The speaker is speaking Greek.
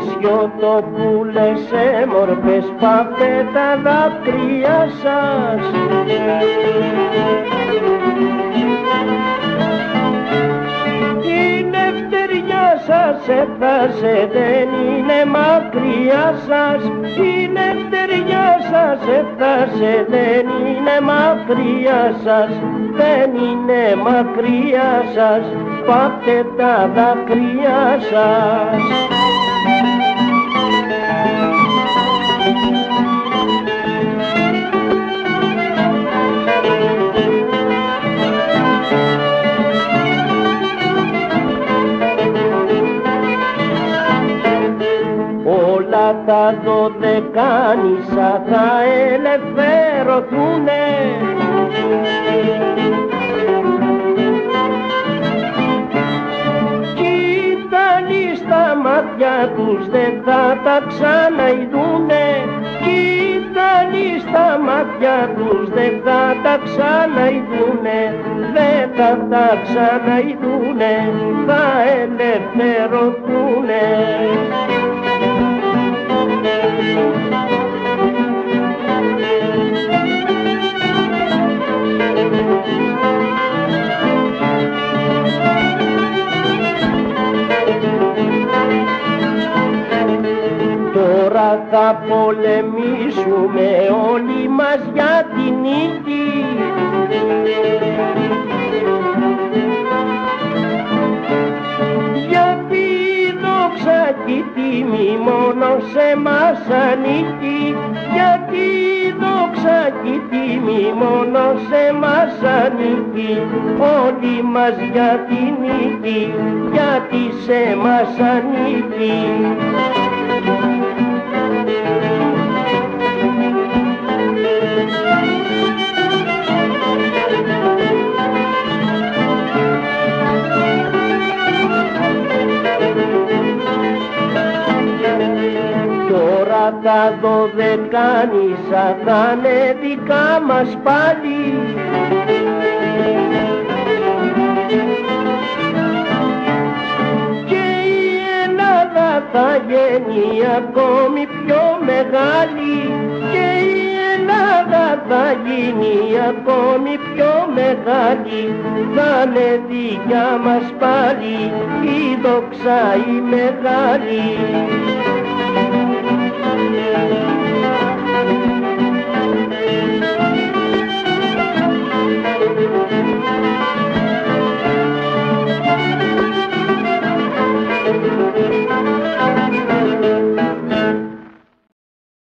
Κυριακοπούλες έμορφες πάτε τα δάκρυα σας. Η νευτεριά σας έφτασε δεν είναι μακριά σας. Η νευτεριά σας έφτασε δεν είναι μακριά σας. Δεν είναι μακριά σας πάτε τα δάκρυα σας τα δωδεκάνησα θα ελευθερωθούνε Κοίτανοι στα μάτια τους δεν θα τα ξαναειδούνε Κοίτανοι στα μάτια τους δεν θα τα ξαναειδούνε Δεν θα τα ξαναειδούνε θα ελευθερωθούνε Τώρα θα πολεμήσουμε όλοι μας για την νίκη. Γιατί η δόξα και η τιμή μόνο σε μας ανήκει. Γιατί η δόξα και η τιμή μόνο σε μας ανήκει. Όλοι μας για την νίκη γιατί σε μας ανήκει. Τώρα τα δωδεκάνησα θα είναι δικά μας πάλι. Και η Ελλάδα θα γίνει ακόμη πιο μεγάλη. Και η Ελλάδα θα γίνει ακόμη πιο μεγάλη. Θα είναι δικιά μας πάλι η δόξα η μεγάλη. Thank you.